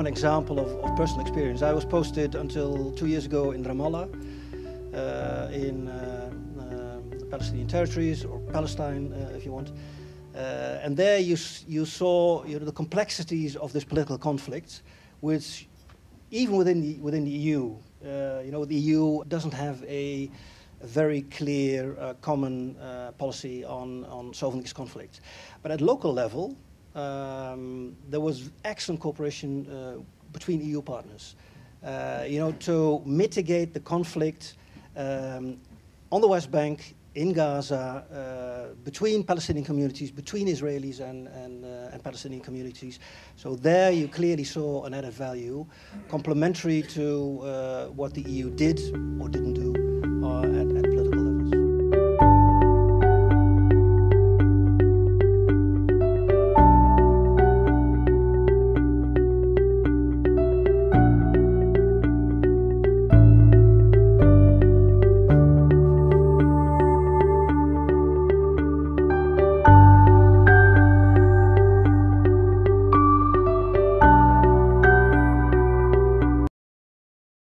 an example of, of personal experience. I was posted until two years ago in Ramallah, uh, in uh, uh, the Palestinian territories, or Palestine, uh, if you want. Uh, and there you, you saw you know, the complexities of this political conflict, which even within the, within the EU, you know, the EU doesn't have a, a very clear uh, common uh, policy on, on solving this conflict. But at local level, um, there was excellent cooperation uh, between EU partners, uh, you know, to mitigate the conflict um, on the West Bank in Gaza, uh, between Palestinian communities, between Israelis and, and, uh, and, Palestinian communities. So there you clearly saw an added value, complementary to uh, what the EU did or didn't do uh, at, at